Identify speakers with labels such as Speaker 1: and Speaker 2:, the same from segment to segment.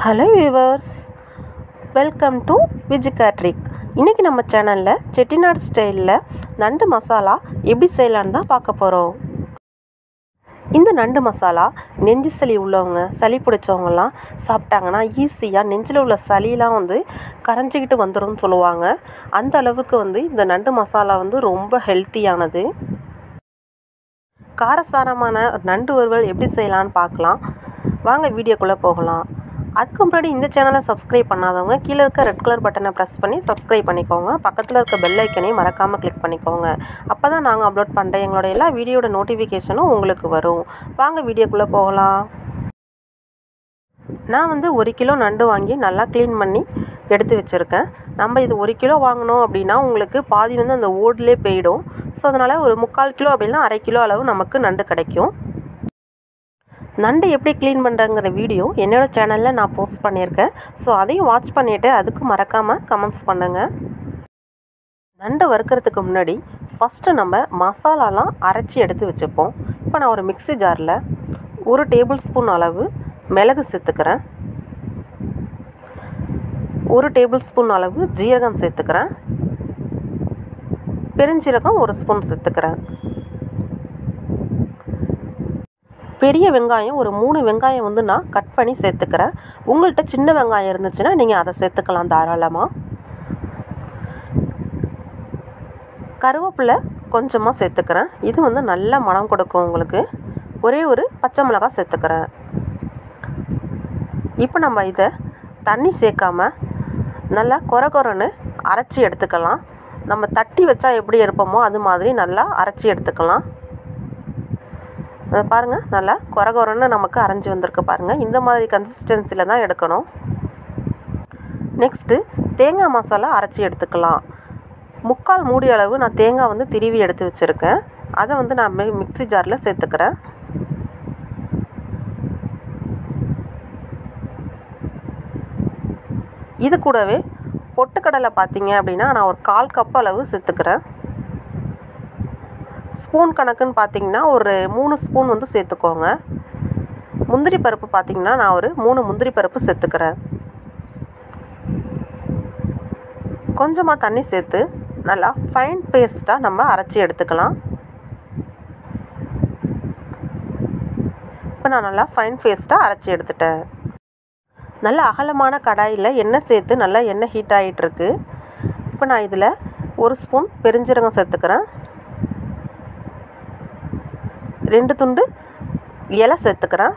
Speaker 1: Hello viewers welcome to விஜிகாட்ரிக் இன்றைக்கி நம்ம சேனலில் செட்டிநாடு ஸ்டைலில் நண்டு மசாலா எப்படி செய்யலான்னு தான் பார்க்க போகிறோம் இந்த நண்டு மசாலா நெஞ்சு சளி உள்ளவங்க சளி பிடிச்சவங்கலாம் சாப்பிட்டாங்கன்னா ஈஸியாக நெஞ்சில் உள்ள சளியெலாம் வந்து கரைஞ்சிக்கிட்டு வந்துரும்னு சொல்லுவாங்க. அந்த அளவுக்கு வந்து இந்த நண்டு மசாலா வந்து ரொம்ப ஹெல்த்தியானது காரசாரமான நண்டு வறுவல் எப்படி செய்யலான்னு பார்க்கலாம். வாங்க வீடியோக்குள்ளே போகலாம். அதுக்கு முன்னாடி இந்த சேனலை சப்ஸ்கிரைப் பண்ணாதவங்க கீழே இருக்க ரெட் கலர் பட்டனை ப்ரெஸ் பண்ணி சப்ஸ்கிரைப் பண்ணிக்கோங்க. பக்கத்தில் இருக்க பெல் ஐக்கனையும் மறக்காமல் கிளிக் பண்ணிக்கோங்க. அப்போ தான் நாங்கள் அப்லோட் பண்ணுற எங்களோட எல்லா வீடியோட நோட்டிஃபிகேஷனும் உங்களுக்கு வரும். வாங்க வீடியோக்குள்ளே போகலாம். நான் வந்து ஒரு கிலோ நண்டு வாங்கி நல்லா க்ளீன் பண்ணி எடுத்து வச்சுருக்கேன். நம்ம இது ஒரு கிலோ வாங்கினோம் அப்படின்னா உங்களுக்கு பாதி வந்து அந்த ஓடிலே போயிடும். ஸோ அதனால் ஒரு முக்கால் கிலோ அப்படின்னா அரை கிலோ அளவு நமக்கு நண்டு கிடைக்கும். நண்டு எப்படி க்ளீன் பண்ணுறங்கிற வீடியோ என்னோடய சேனலில் நான் போஸ்ட் பண்ணியிருக்கேன். ஸோ அதையும் வாட்ச் பண்ணிவிட்டு அதுக்கு மறக்காமல் கமெண்ட்ஸ் பண்ணுங்கள் நண்டை வறுக்கிறதுக்கு முன்னாடி ஃபஸ்ட்டு நம்ம மசாலாலாம் அரைச்சி எடுத்து வச்சுப்போம். இப்போ நான் ஒரு மிக்ஸி ஜாரில் ஒரு டேபிள் ஸ்பூன் அளவு மிளகு சேர்த்துக்கிறேன். ஒரு டேபிள் ஸ்பூன் அளவு ஜீரகம் சேர்த்துக்கிறேன். பெருஞ்சீரகம் ஒரு ஸ்பூன் சேர்த்துக்கிறேன். பெரிய வெங்காயம் ஒரு மூணு வெங்காயம் வந்து நான் கட் பண்ணி சேர்த்துக்கிறேன். உங்கள்கிட்ட சின்ன வெங்காயம் இருந்துச்சுன்னா நீங்கள் அதை சேர்த்துக்கலாம் தாராளமாக கருவேப்பிலை கொஞ்சமாக சேர்த்துக்கிறேன். இது வந்து நல்ல மனம் கொடுக்கும் உங்களுக்கு. ஒரே ஒரு பச்சை மிளகாய் சேர்த்துக்கிறேன். இப்போ நம்ம இதை தண்ணி சேர்க்காம நல்லா கொர கொரன்னு அரைச்சி எடுத்துக்கலாம். நம்ம தட்டி வச்சா எப்படி எடுப்போமோ அது மாதிரி நல்லா அரைச்சி எடுத்துக்கலாம். அதை பாருங்கள் நல்லா கொர கொரன்னு நமக்கு அரைஞ்சி வந்திருக்கு பாருங்கள் இந்த மாதிரி கன்சிஸ்டன்சியில் தான் எடுக்கணும். நெக்ஸ்ட்டு தேங்காய் மசாலா அரைச்சி எடுத்துக்கலாம். முக்கால் மூடி அளவு நான் தேங்காய் வந்து திருவி எடுத்து வச்சுருக்கேன். அதை வந்து நான் மிக்ஸி ஜாரில் சேர்த்துக்கிறேன். இது கூடவே பொட்டுக்கடலை பார்த்தீங்க அப்படின்னா நான் ஒரு கால் கப் அளவு சேர்த்துக்கிறேன். ஸ்பூன் கணக்குன்னு பார்த்தீங்கன்னா ஒரு மூணு ஸ்பூன் வந்து சேர்த்துக்கோங்க. முந்திரி பருப்பு பார்த்தீங்கன்னா நான் ஒரு மூணு முந்திரி பருப்பு சேர்த்துக்கிறேன். கொஞ்சமாக தண்ணி சேர்த்து நல்லா ஃபைன் பேஸ்ட்டாக நம்ம அரைச்சி எடுத்துக்கலாம். இப்போ நான் நல்லா ஃபைன் பேஸ்ட்டாக அரைச்சி எடுத்துட்டேன். நல்ல அகலமான கடாயில் எண்ணெய் சேர்த்து நல்லா எண்ணெய் ஹீட் ஆகிட்டுருக்கு இப்போ நான் இதில் ஒரு ஸ்பூன் பெருஞ்சீரகம் சேர்த்துக்கிறேன். ரெண்டு துண்டு இலை சேர்த்துக்கிறேன்.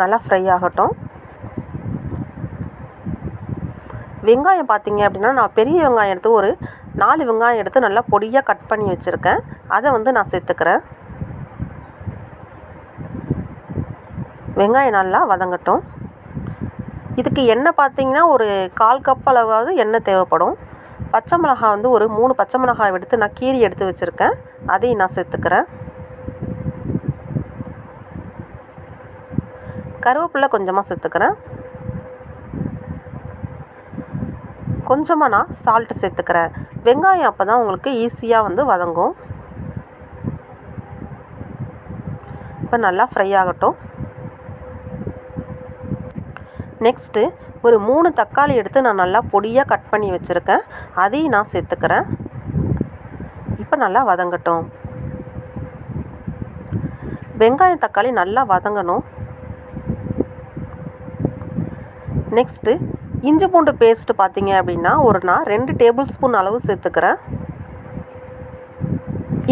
Speaker 1: நல்லா ஃப்ரை ஆகட்டும். வெங்காயம் பார்த்தீங்க அப்படின்னா நான் பெரிய வெங்காயம் எடுத்து ஒரு நாலு வெங்காயம் எடுத்து நல்லா பொடியாக கட் பண்ணி வச்சுருக்கேன். அதை வந்து நான் சேர்த்துக்கிறேன். வெங்காயம் நல்லா வதங்கட்டும். இதுக்கு எண்ணெய் பார்த்தீங்கன்னா ஒரு கால் கப் அளவாவது எண்ணெய் தேவைப்படும். பச்சை மிளகாய் வந்து ஒரு மூணு பச்சை மிளகாய் எடுத்து நான் கீரி எடுத்து வச்சுருக்கேன். அதையும் நான் சேர்த்துக்கிறேன். கருவேப்பிலை கொஞ்சமாக சேர்த்துக்கிறேன். கொஞ்சமாக நான் சால்ட்டு சேர்த்துக்கிறேன். வெங்காயம் அப்போ தான் உங்களுக்கு ஈஸியாக வந்து வதங்கும். இப்போ நல்லா ஃப்ரை ஆகட்டும். நெக்ஸ்ட்டு ஒரு மூணு தக்காளி எடுத்து நான் நல்லா பொடியாக கட் பண்ணி வச்சுருக்கேன். அதையும் நான் சேர்த்துக்கிறேன். இப்போ நல்லா வதங்கட்டும். வெங்காயம் தக்காளி நல்லா வதங்கணும். நெக்ஸ்ட்டு இஞ்சி பூண்டு பேஸ்ட்டு பார்த்தீங்க அப்படின்னா ஒரு நான் ரெண்டு டேபிள் ஸ்பூன் அளவு சேர்த்துக்கிறேன்.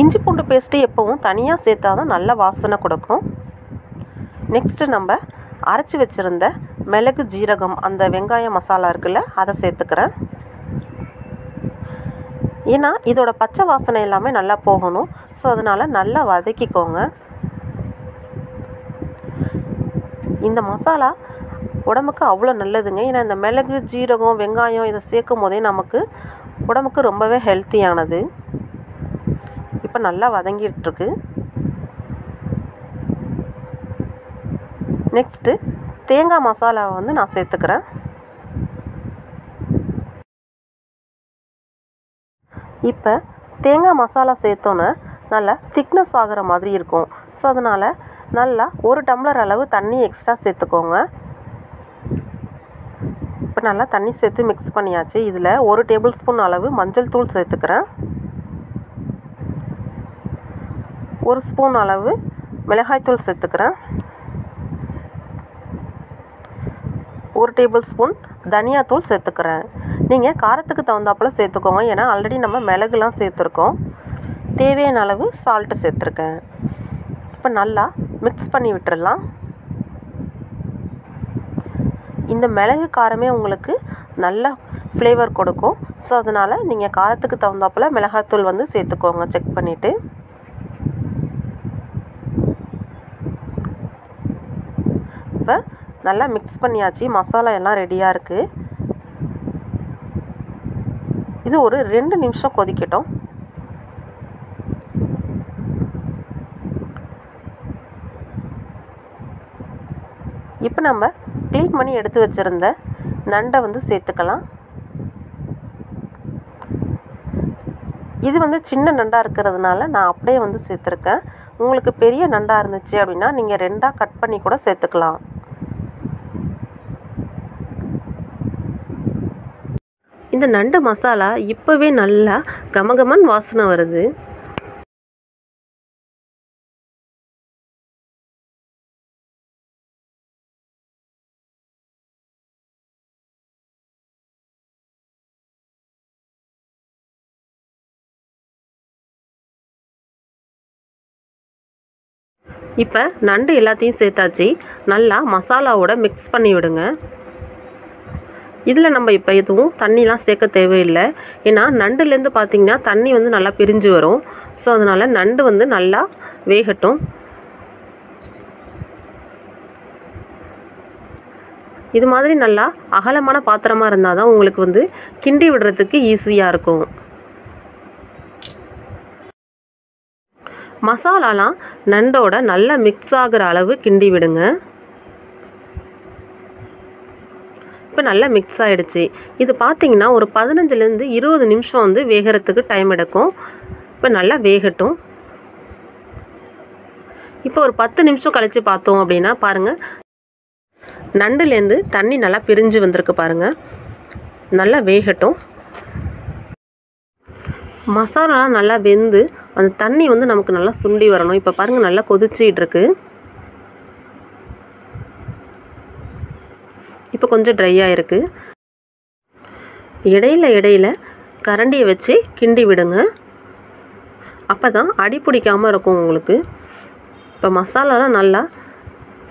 Speaker 1: இஞ்சி பூண்டு பேஸ்ட்டு எப்போவும் தனியாக சேர்த்தா தான் நல்ல வாசனை கொடுக்கும். நெக்ஸ்ட்டு நம்ம அரைச்சி வச்சுருந்த மிளகு ஜீரகம் அந்த வெங்காய மசாலா இருக்குல்ல அதை சேர்த்துக்கிறேன். ஏன்னா இதோட பச்சை வாசனை எல்லாமே நல்லா போகணும். ஸோ அதனால் நல்லா வதக்கிக்கோங்க. இந்த மசாலா உடம்புக்கு அவ்வளோ நல்லதுங்க. ஏன்னா இந்த மிளகு ஜீரகம் வெங்காயம் இதை சேர்க்கும் போதே நமக்கு உடம்புக்கு ரொம்பவே ஹெல்த்தியானது. இப்போ நல்லா வதங்கிட்டுருக்கு. நெக்ஸ்ட்டு தேங்காய் மசாலாவை வந்து நான் சேர்த்துக்கிறேன். இப்போ தேங்காய் மசாலா சேர்த்தோன்னே நல்லா திக்னஸ் ஆகிற மாதிரி இருக்கும். ஸோ அதனால் நல்லா ஒரு டம்ளர் அளவு தண்ணி எக்ஸ்ட்ரா சேர்த்துக்கோங்க. இப்போ நல்லா தண்ணி சேர்த்து மிக்ஸ் பண்ணியாச்சு. இதில் ஒரு டேபிள் ஸ்பூன் அளவு மஞ்சள் தூள் சேர்த்துக்கிறேன். ஒரு ஸ்பூன் அளவு மிளகாய்த்தூள் சேர்த்துக்கிறேன். ஒரு டேபிள் ஸ்பூன் தனியாத்தூள் சேர்த்துக்கிறேன். நீங்கள் காரத்துக்கு தகுந்தாப்பில் சேர்த்துக்கோங்க. ஏன்னா ஆல்ரெடி நம்ம மிளகுலாம் சேர்த்துருக்கோம். தேவையான அளவு சால்ட்டு சேர்த்துருக்கேன். இப்போ நல்லா மிக்ஸ் பண்ணி விட்டுடலாம் இந்த மிளகு காரமே உங்களுக்கு நல்ல ஃப்ளேவர் கொடுக்கும். ஸோ அதனால் நீங்கள் காரத்துக்கு தகுந்தாப்பில் மிளகாத்தூள் வந்து சேர்த்துக்கோங்க. செக் பண்ணிவிட்டு இப்போ நல்லா மிக்ஸ் பண்ணியாச்சு. மசாலா எல்லாம் ரெடியாக இருக்குது இது ஒரு ரெண்டு நிமிஷம் கொதிக்கட்டும். இப்போ நம்ம க்ளீன் பண்ணி எடுத்து வச்சுருந்த நண்டை வந்து சேர்த்துக்கலாம். இது வந்து சின்ன நண்டாக இருக்கிறதுனால நான் அப்படியே வந்து சேர்த்துருக்கேன். உங்களுக்கு பெரிய நண்டாக இருந்துச்சு அப்படின்னா நீங்கள் ரெண்டாக கட் பண்ணி கூட சேர்த்துக்கலாம். இந்த நண்டு மசாலா இப்போவே நல்லா கமகமன் வாசனை வருது. இப்போ நண்டு எல்லாத்தையும் சேர்த்தாச்சு. நல்லா மசாலாவோட மிக்ஸ் பண்ணி விடுங்க. இதில் நம்ம இப்போ எதுவும் தண்ணிலாம் சேர்க்க தேவையில்லை. ஏன்னா நண்டுலேருந்து பார்த்திங்கன்னா தண்ணி வந்து நல்லா பிரிஞ்சு வரும். ஸோ அதனால் நண்டு வந்து நல்லா வேகட்டும். இது மாதிரி நல்லா அகலமான பாத்திரமாக இருந்தால் தான் உங்களுக்கு வந்து கிண்டி விடுறதுக்கு ஈஸியாக இருக்கும். மசாலாலாம் நண்டோட நல்லா மிக்ஸ் ஆகிற அளவு கிண்டி விடுங்க. இப்போ நல்லா மிக்ஸ் ஆகிடுச்சு இது பார்த்திங்கன்னா ஒரு பதினஞ்சுலேருந்து இருபது நிமிஷம் வந்து வேகிறதுக்கு டைம் எடுக்கும். இப்போ நல்லா வேகட்டும். இப்போ ஒரு பத்து நிமிஷம் கழித்து பார்த்தோம் அப்படின்னா பாருங்கள் நண்டுலேருந்து தண்ணி நல்லா பிரிஞ்சு வந்திருக்கு பாருங்கள் நல்லா வேகட்டும். மசாலாலாம் நல்லா வெந்து அந்த தண்ணி வந்து நமக்கு நல்லா சுண்டி வரணும். இப்போ பாருங்கள் நல்லா கொதிச்சிட்டு இருக்கு. இப்போ கொஞ்சம் ட்ரை ஆகிருக்கு இடையில இடையில கரண்டியை வச்சு கிண்டி விடுங்க. அப்போ தான் அடி பிடிக்காமல் இருக்கும் உங்களுக்கு. இப்போ மசாலாலாம் நல்லா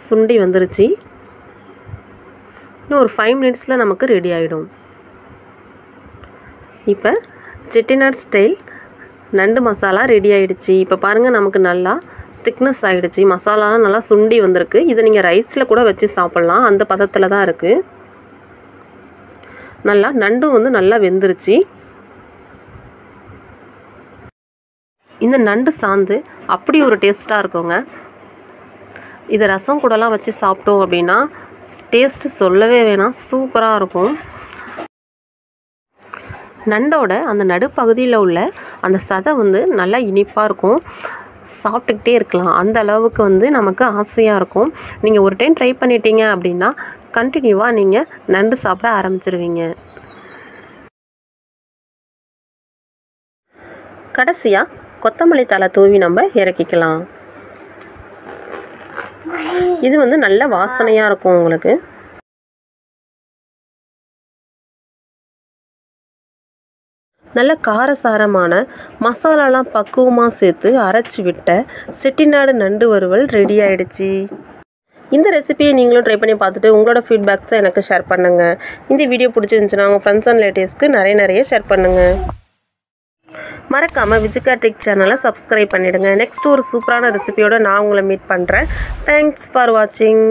Speaker 1: சுண்டி வந்துருச்சு. இன்னும் ஒரு ஃபைவ் மினிட்ஸில் நமக்கு ரெடி ஆகிடும் இப்போ செட்டிநாட் ஸ்டைல் நண்டு மசாலா ரெடி ஆகிடுச்சி இப்போ பாருங்கள் நமக்கு நல்லா திக்னஸ் ஆகிடுச்சு மசாலாலாம் நல்லா சுண்டி வந்திருக்கு. இதை நீங்கள் ரைஸில் கூட வச்சு சாப்பிட்லாம். அந்த பதத்தில் தான் இருக்குது நல்லா நண்டும் வந்து நல்லா வெந்துருச்சு. இந்த நண்டு சாந்து அப்படி ஒரு டேஸ்ட்டாக இருக்குங்க. இதை ரசம் கூடலாம் வச்சு சாப்பிட்டோம் அப்படின்னா டேஸ்ட்டு சொல்லவே வேணாம். சூப்பராக இருக்கும். நண்டோட அந்த நடுப்பகுதியில் உள்ள அந்த சதை வந்து நல்லா இனிப்பாக இருக்கும். சாப்பிட்டுக்கிட்டே இருக்கலாம். அந்த அளவுக்கு வந்து நமக்கு ஆசையாக இருக்கும். நீங்கள் ஒரு டைம் ட்ரை பண்ணிட்டீங்க அப்படின்னா கண்டினியூவாக நீங்கள் நண்டு சாப்பிட ஆரம்பிச்சிருவீங்க. கடைசியாக கொத்தமல்லி தலை தூவி நம்ம இறக்கிக்கலாம். இது வந்து நல்ல வாசனையாக இருக்கும் உங்களுக்கு. நல்ல காரசாரமான மசாலாலாம் பக்குவமாக சேர்த்து அரைச்சி விட்ட செட்டிநாடு நண்டு வறுவல் ரெடி ஆயிடுச்சு. இந்த ரெசிபியை நீங்களும் ட்ரை பண்ணி பார்த்துட்டு உங்களோட ஃபீட்பேக்ஸை எனக்கு ஷேர் பண்ணுங்கள் இந்த வீடியோ பிடிச்சிருந்துச்சுன்னா உங்கள் ஃப்ரெண்ட்ஸ் அண்ட் ரிலேட்டிவ்ஸ்க்கு நிறைய நிறைய ஷேர் பண்ணுங்கள் மறக்காமல் விஜிகா டெக் சேனலை சப்ஸ்கிரைப் பண்ணிவிடுங்க நெக்ஸ்ட் ஒரு சூப்பரான ரெசிபியோடு நான் உங்களை மீட் பண்ணுறேன் தேங்க்ஸ் ஃபார் வாட்சிங்